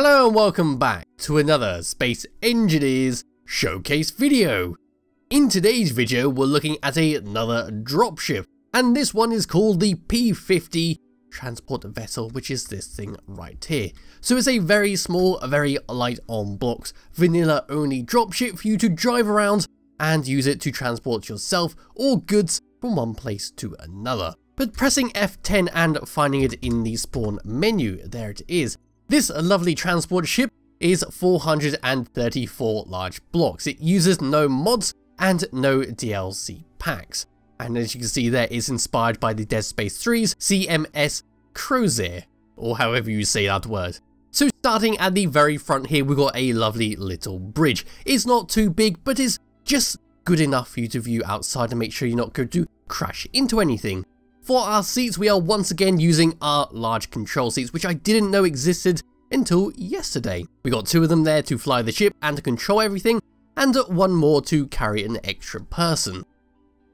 Hello and welcome back to another Space Engineers showcase video. In today's video we're looking at another dropship and this one is called the P-50 transport vessel which is this thing right here. So it's a very small, very light on blocks, vanilla only dropship for you to drive around and use it to transport yourself or goods from one place to another. But pressing F10 and finding it in the spawn menu, there it is. This lovely transport ship is 434 large blocks. It uses no mods and no DLC packs. And as you can see there, it's inspired by the Dead Space 3's CMS Crozier, or however you say that word. So starting at the very front here, we've got a lovely little bridge. It's not too big, but is just good enough for you to view outside and make sure you're not going to crash into anything. For our seats, we are once again using our large control seats, which I didn't know existed until yesterday. We got two of them there to fly the ship and to control everything, and one more to carry an extra person.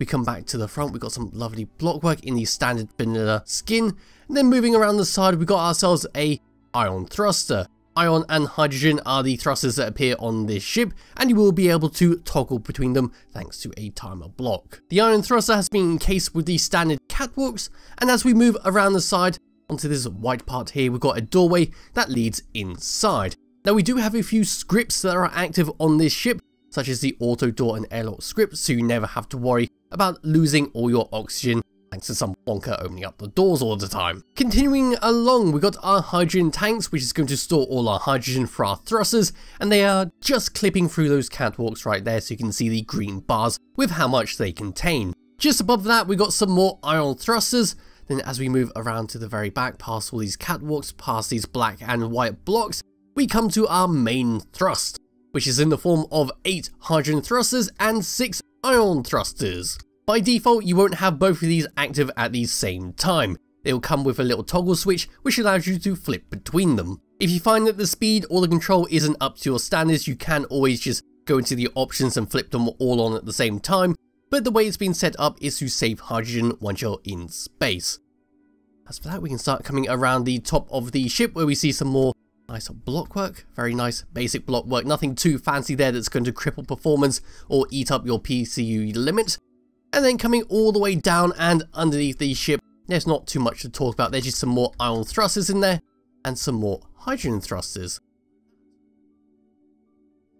We come back to the front, we got some lovely blockwork in the standard vanilla skin, and then moving around the side we got ourselves a ion thruster. Ion and hydrogen are the thrusters that appear on this ship, and you will be able to toggle between them thanks to a timer block. The ion thruster has been encased with the standard catwalks, and as we move around the side onto this white part here, we've got a doorway that leads inside. Now we do have a few scripts that are active on this ship, such as the auto door and airlock script, so you never have to worry about losing all your oxygen thanks to some bonker opening up the doors all the time. Continuing along, we got our hydrogen tanks, which is going to store all our hydrogen for our thrusters, and they are just clipping through those catwalks right there so you can see the green bars with how much they contain. Just above that, we got some more ion thrusters, then as we move around to the very back, past all these catwalks, past these black and white blocks, we come to our main thrust, which is in the form of 8 hydrogen thrusters and 6 ion thrusters. By default, you won't have both of these active at the same time. They'll come with a little toggle switch which allows you to flip between them. If you find that the speed or the control isn't up to your standards, you can always just go into the options and flip them all on at the same time, but the way it's been set up is to save hydrogen once you're in space. As for that, we can start coming around the top of the ship where we see some more nice blockwork, very nice basic blockwork, nothing too fancy there that's going to cripple performance or eat up your PCU limit. And then coming all the way down and underneath the ship, there's not too much to talk about, there's just some more ion thrusters in there, and some more hydrogen thrusters.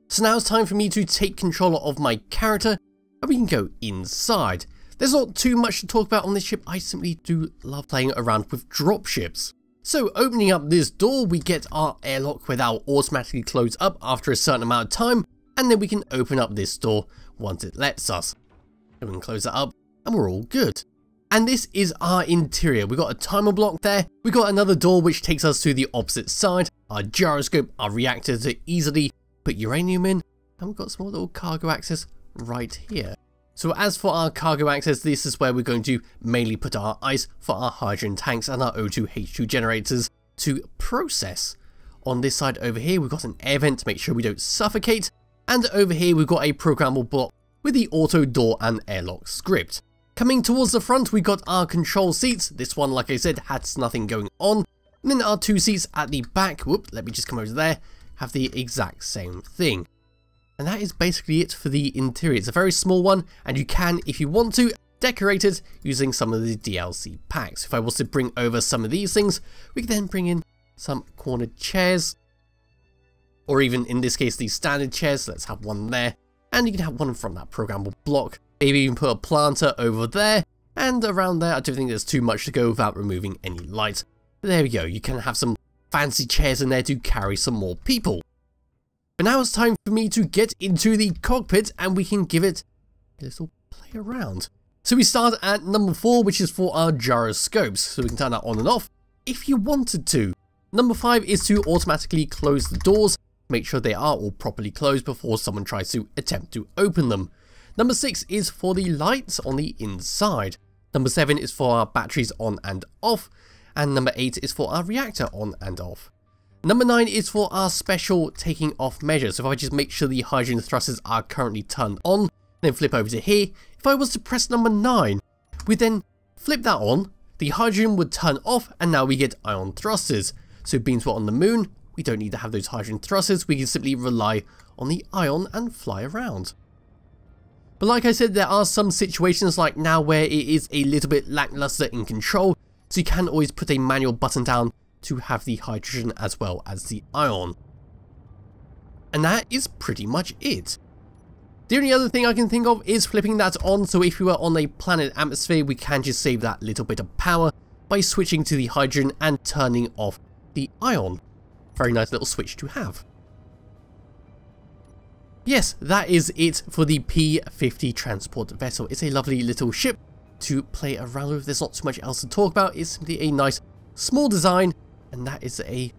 So now it's time for me to take control of my character, and we can go inside. There's not too much to talk about on this ship, I simply do love playing around with dropships. So opening up this door, we get our airlock where will automatically close up after a certain amount of time, and then we can open up this door once it lets us. We can close that up and we're all good. And this is our interior. We've got a timer block there. We've got another door which takes us to the opposite side. Our gyroscope, our reactor to easily put uranium in. And we've got some more little cargo access right here. So as for our cargo access, this is where we're going to mainly put our ice for our hydrogen tanks and our O2H2 generators to process. On this side over here, we've got an air vent to make sure we don't suffocate. And over here, we've got a programmable block with the auto door and airlock script. Coming towards the front, we got our control seats. This one, like I said, has nothing going on. And then our two seats at the back, whoop, let me just come over there, have the exact same thing. And that is basically it for the interior. It's a very small one, and you can, if you want to, decorate it using some of the DLC packs. If I was to bring over some of these things, we can then bring in some cornered chairs, or even in this case, these standard chairs. Let's have one there and you can have one from that programmable block. Maybe even put a planter over there, and around there I don't think there's too much to go without removing any light. There we go, you can have some fancy chairs in there to carry some more people. But now it's time for me to get into the cockpit and we can give it a little play around. So we start at number 4 which is for our gyroscopes, so we can turn that on and off if you wanted to. Number 5 is to automatically close the doors Make sure they are all properly closed before someone tries to attempt to open them. Number 6 is for the lights on the inside. Number 7 is for our batteries on and off. And number 8 is for our reactor on and off. Number 9 is for our special taking off measures. So if I just make sure the hydrogen thrusters are currently turned on, then flip over to here, if I was to press number 9, we then flip that on, the hydrogen would turn off and now we get ion thrusters. So beams were on the moon, we don't need to have those hydrogen thrusters, we can simply rely on the ion and fly around. But like I said, there are some situations like now where it is a little bit lackluster in control, so you can always put a manual button down to have the hydrogen as well as the ion. And that is pretty much it. The only other thing I can think of is flipping that on, so if we were on a planet atmosphere, we can just save that little bit of power by switching to the hydrogen and turning off the ion. Very nice little switch to have. Yes, that is it for the P-50 transport vessel. It's a lovely little ship to play around with. There's not too much else to talk about. It's simply a nice small design and that is a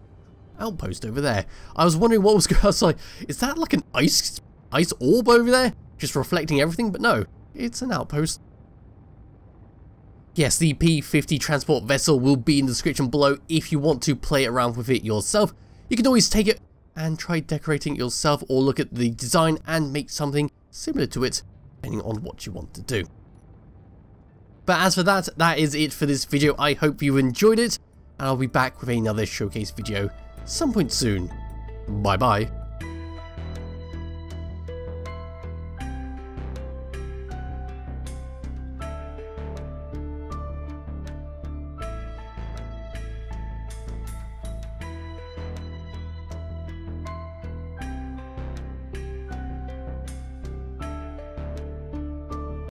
outpost over there. I was wondering what was going on. Like, is that like an ice ice orb over there? Just reflecting everything? But no, it's an outpost. Yes, the P-50 transport vessel will be in the description below if you want to play around with it yourself. You can always take it and try decorating it yourself or look at the design and make something similar to it depending on what you want to do. But as for that, that is it for this video. I hope you enjoyed it and I'll be back with another showcase video some point soon. Bye bye.